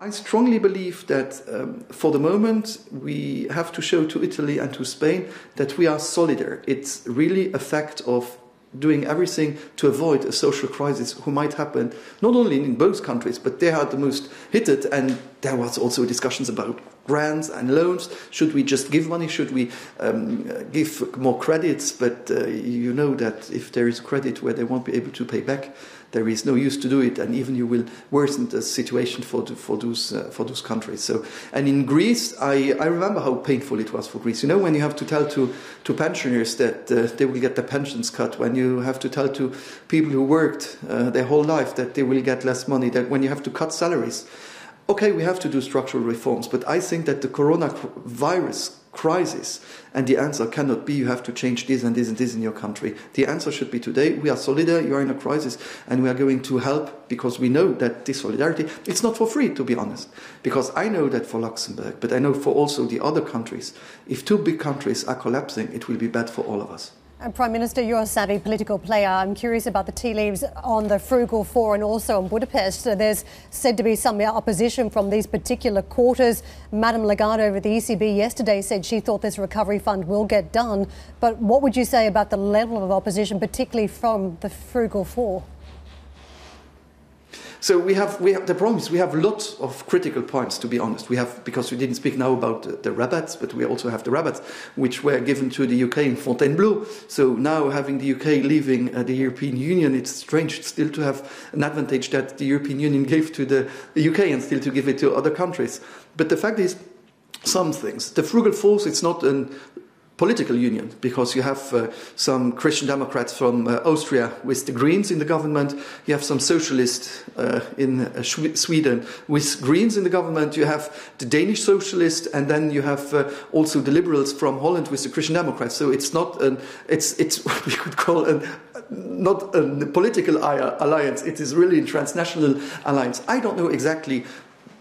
I strongly believe that um, for the moment we have to show to Italy and to Spain that we are solidar. It's really a fact of doing everything to avoid a social crisis who might happen not only in both countries but they are the most hit it and there was also discussions about grants and loans. Should we just give money? Should we um, give more credits? But uh, you know that if there is credit where they won't be able to pay back there is no use to do it and even you will worsen the situation for the, for those uh, for those countries. So and in Greece I, I remember how painful it was for Greece. You know when you have to tell to to pensioners that uh, they will get their pensions cut when you have to tell to people who worked uh, their whole life that they will get less money that when you have to cut salaries. Okay we have to do structural reforms but I think that the coronavirus crisis and the answer cannot be you have to change this and this and this in your country. The answer should be today we are solidar you are in a crisis and we are going to help because we know that this solidarity it's not for free to be honest. Because I know that for Luxembourg but I know for also the other countries if two big countries are collapsing it will be bad for all of us Prime Minister, you're a savvy political player. I'm curious about the tea leaves on the Frugal Four and also on Budapest. There's said to be some opposition from these particular quarters. Madame Lagarde over the ECB yesterday said she thought this recovery fund will get done. But what would you say about the level of opposition, particularly from the Frugal Four? So we have, we have the problem is we have lots of critical points to be honest. We have because we didn't speak now about the, the rebates, but we also have the rebates which were given to the UK in Fontainebleau. So now having the UK leaving uh, the European Union, it's strange still to have an advantage that the European Union gave to the, the UK and still to give it to other countries. But the fact is some things. The frugal force it's not an political union because you have uh, some Christian Democrats from uh, Austria with the Greens in the government, you have some socialists uh, in uh, Sweden with Greens in the government, you have the Danish socialists, and then you have uh, also the liberals from Holland with the Christian Democrats. So it's not an, it's, it's what we could call an, not a political alliance, it is really a transnational alliance. I don't know exactly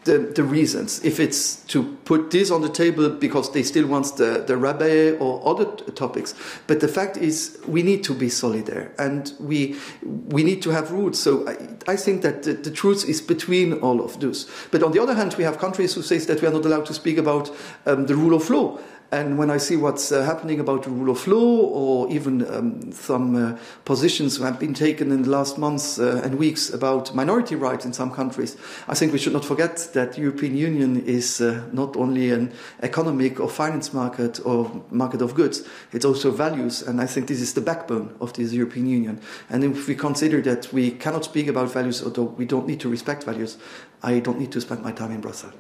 the, the reasons. If it's to put this on the table because they still want the, the rebate or other topics. But the fact is we need to be solidar and we we need to have roots. So I, I think that the, the truth is between all of those. But on the other hand we have countries who say that we are not allowed to speak about um, the rule of law. And when I see what's uh, happening about the rule of law or even um, some uh, positions that have been taken in the last months uh, and weeks about minority rights in some countries, I think we should not forget that the European Union is uh, not only an economic or finance market or market of goods, it's also values. And I think this is the backbone of this European Union. And if we consider that we cannot speak about values although we don't need to respect values, I don't need to spend my time in Brussels.